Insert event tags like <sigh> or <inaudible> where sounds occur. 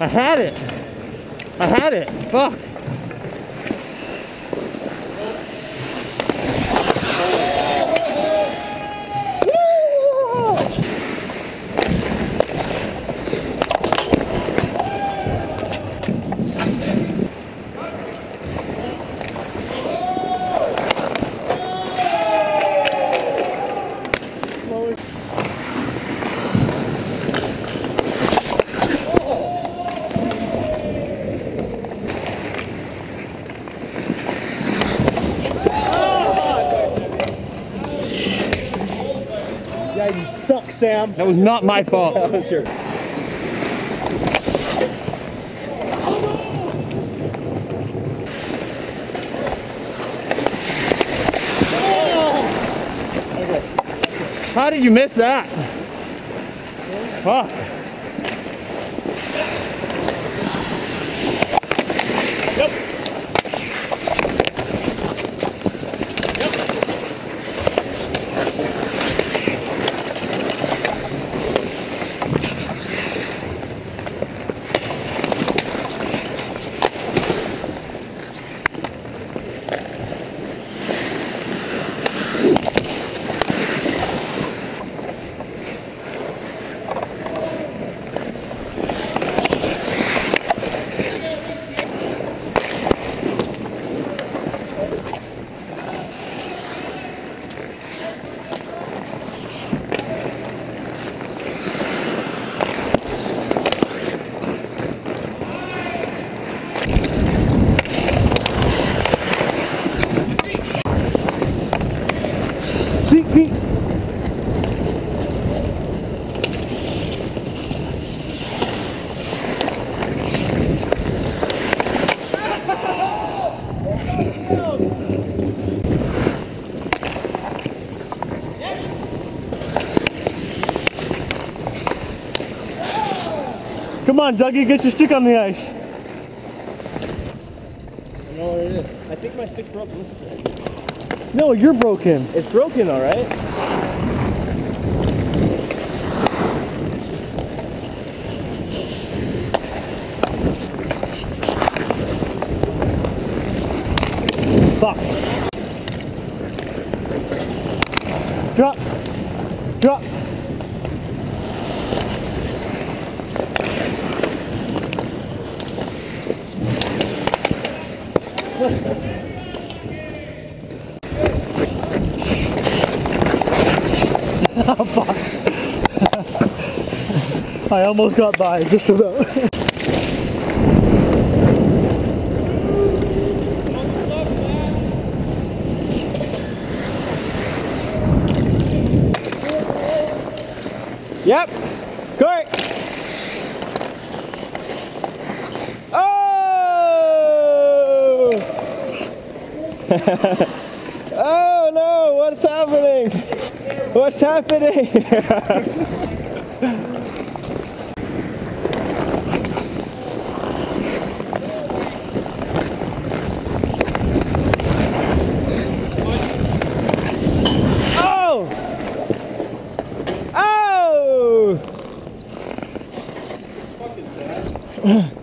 I had it. I had it. Fuck. Suck, Sam. That was not my fault. <laughs> That was your. How did you miss that? Fuck. Pete, Come on, Dougie, get your stick on the ice. I know what it is. I think my stick's broken. No, you're broken. It's broken, all right. Fuck. Drop. Drop. Fuck. <laughs> I almost got by just about. <laughs> Yep. Court. Oh! <laughs> oh no! What's happening? What's happening? <laughs> mm.